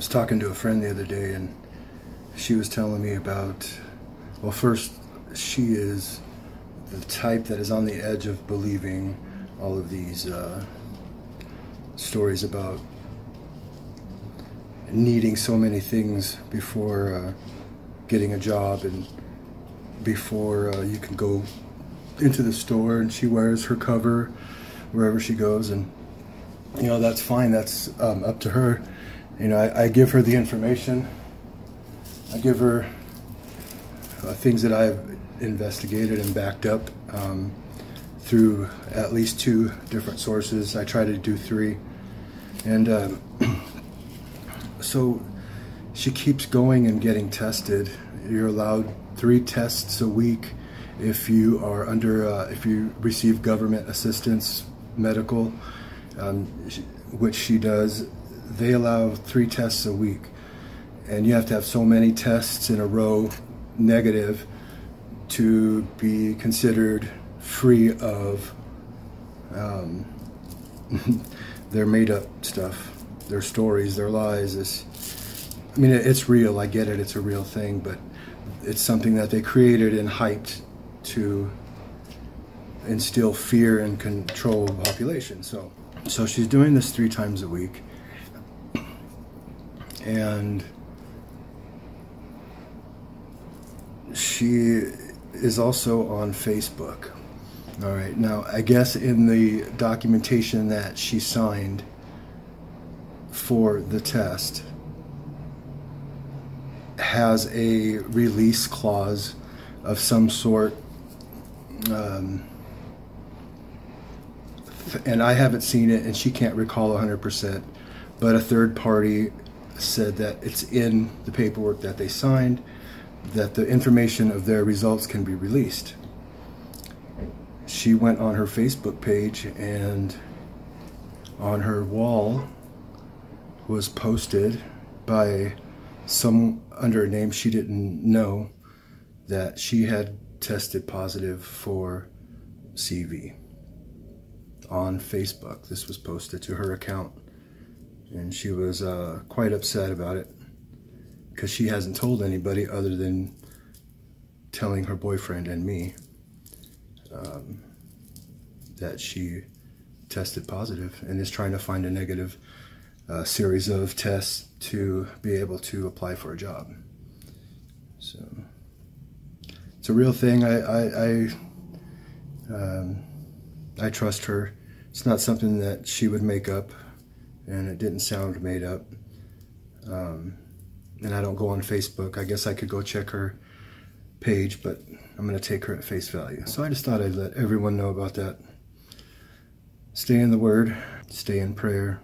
was talking to a friend the other day, and she was telling me about. Well, first, she is the type that is on the edge of believing all of these uh, stories about needing so many things before uh, getting a job and before uh, you can go into the store and she wears her cover wherever she goes and you know that's fine that's um, up to her you know I, I, give her the information I give her uh, things that I've investigated and backed up um, through at least two different sources I try to do three and um, so she keeps going and getting tested. You're allowed three tests a week if you are under, uh, if you receive government assistance, medical, um, which she does. They allow three tests a week, and you have to have so many tests in a row negative to be considered free of um, their made up stuff their stories, their lies. Is, I mean, it's real. I get it. It's a real thing, but it's something that they created and hyped to instill fear and control the population. So, so she's doing this three times a week, and she is also on Facebook. All right. Now, I guess in the documentation that she signed, for the test has a release clause of some sort. Um, and I haven't seen it, and she can't recall 100%. But a third party said that it's in the paperwork that they signed, that the information of their results can be released. She went on her Facebook page and on her wall was posted by some under a name she didn't know that she had tested positive for CV on Facebook. This was posted to her account, and she was uh, quite upset about it because she hasn't told anybody other than telling her boyfriend and me um, that she tested positive and is trying to find a negative a series of tests to be able to apply for a job. So it's a real thing. I I I, um, I trust her. It's not something that she would make up, and it didn't sound made up. Um, and I don't go on Facebook. I guess I could go check her page, but I'm going to take her at face value. So I just thought I'd let everyone know about that. Stay in the Word, stay in prayer,